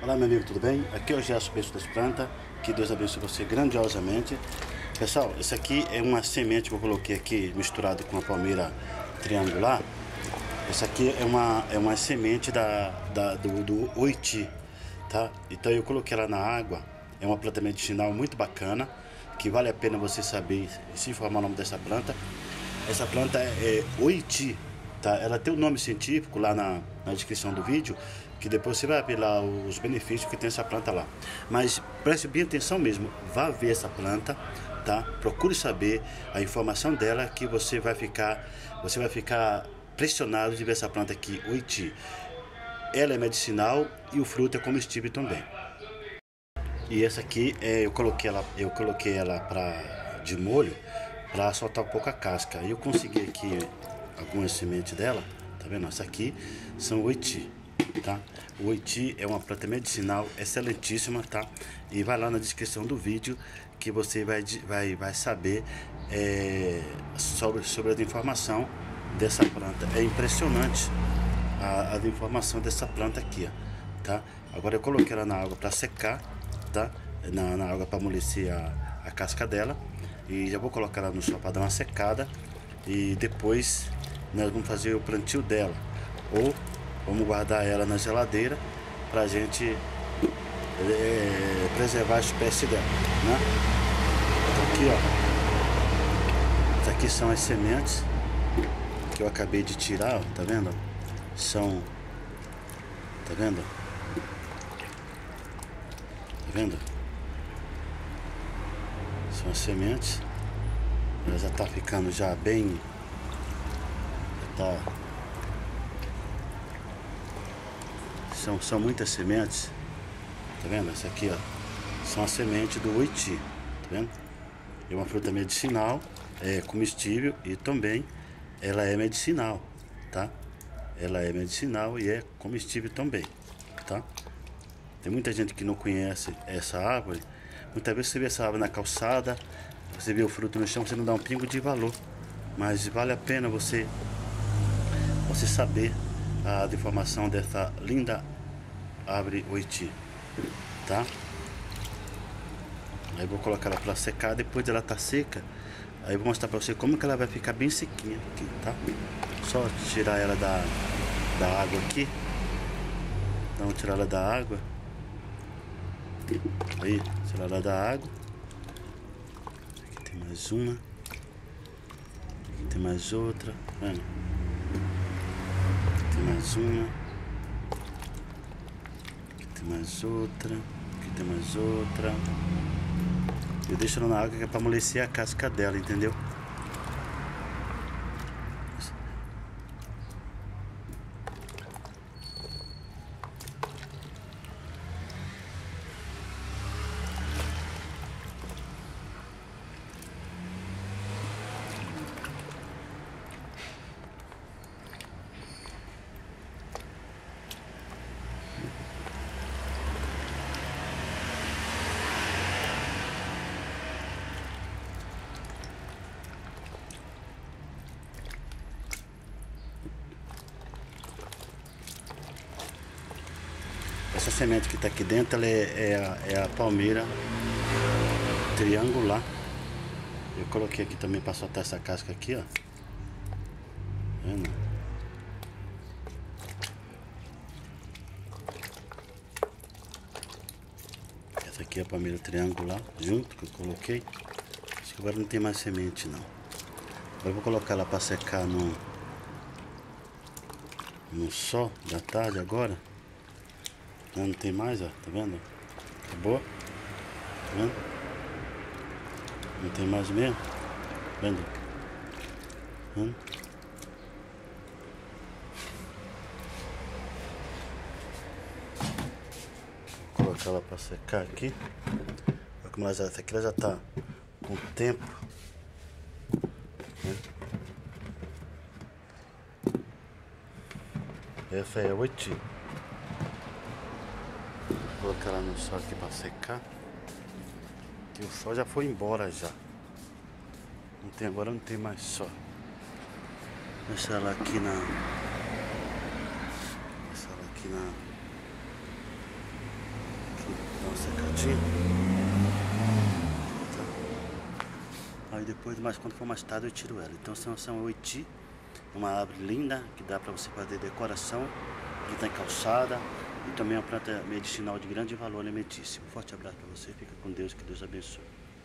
Olá meu amigo, tudo bem? Aqui é o Gerson Peixe das Plantas, que Deus abençoe você grandiosamente. Pessoal, isso aqui é uma semente que eu coloquei aqui misturado com a palmeira triangular. Essa aqui é uma, é uma semente da, da, do, do oiti, tá? Então eu coloquei ela na água, é uma planta medicinal muito bacana, que vale a pena você saber se informar o nome dessa planta. Essa planta é, é oiti, tá? Ela tem o um nome científico lá na, na descrição do vídeo, que depois você vai ver lá os benefícios que tem essa planta lá. Mas preste bem atenção mesmo, vá ver essa planta, tá? Procure saber a informação dela que você vai ficar, você vai ficar pressionado de ver essa planta aqui, oiti. Ela é medicinal e o fruto é comestível também. E essa aqui é, eu coloquei ela, eu coloquei ela para de molho para soltar um pouco a casca. Eu consegui aqui algumas sementes dela, tá vendo? Essa aqui são oiti tá? O oiti é uma planta medicinal excelentíssima, tá? E vai lá na descrição do vídeo que você vai, vai, vai saber é, sobre, sobre a informação dessa planta. É impressionante a, a informação dessa planta aqui, ó, tá? Agora eu coloquei ela na água para secar, tá? Na, na água para amolecer a, a casca dela. E já vou colocar ela no sol para dar uma secada. E depois nós vamos fazer o plantio dela. Ou Vamos guardar ela na geladeira para a gente é, preservar a espécie dela, né? Aqui, ó. Aqui são as sementes que eu acabei de tirar, ó, tá vendo? São, tá vendo? Tá vendo? São as sementes. Ela já tá ficando já bem, tá São, são muitas sementes. Tá vendo? Essa aqui, ó. São as sementes do oiti. Tá vendo? É uma fruta medicinal, é comestível e também ela é medicinal, tá? Ela é medicinal e é comestível também, tá? Tem muita gente que não conhece essa árvore. Muitas vezes você vê essa árvore na calçada, você vê o fruto no chão, você não dá um pingo de valor. Mas vale a pena você, você saber a deformação dessa linda árvore oiti, tá? Aí vou colocar ela para secar, depois dela tá seca, aí vou mostrar para você como que ela vai ficar bem sequinha aqui, tá? Só tirar ela da, da água aqui. Então tirar ela da água. Aí, tirar ela da água. Aqui tem mais uma. Aqui tem mais outra, vendo? Tem mais uma. Aqui tem mais outra. Aqui tem mais outra. Eu deixo ela na água que é pra amolecer a casca dela, entendeu? Essa semente que está aqui dentro ela é, é, a, é a palmeira triangular. Eu coloquei aqui também para soltar essa casca aqui, ó. Vendo? Essa aqui é a palmeira triangular, junto que eu coloquei. Acho que agora não tem mais semente não. Agora eu vou colocar ela para secar no, no sol da tarde agora. Não tem mais, ó. Tá vendo? Acabou. Tá vendo? Não tem mais mesmo. Tá vendo? Vendo? Vou colocar ela pra secar aqui. Olha como ela já, essa aqui ela já tá com tempo. Né? Essa é a oitinha colocar ela no sol aqui para secar. Que o sol já foi embora já. Não tem, agora não tem mais sol. Deixa ela aqui na. Deixa ela aqui na. Dá uma secadinha. Tá. Aí depois, mais quando for mais tarde, eu tiro ela. Então são, são oiti, uma árvore linda que dá para você fazer decoração, que tem calçada e também é uma planta medicinal de grande valor alimentício. Um forte abraço para você, fica com Deus, que Deus abençoe.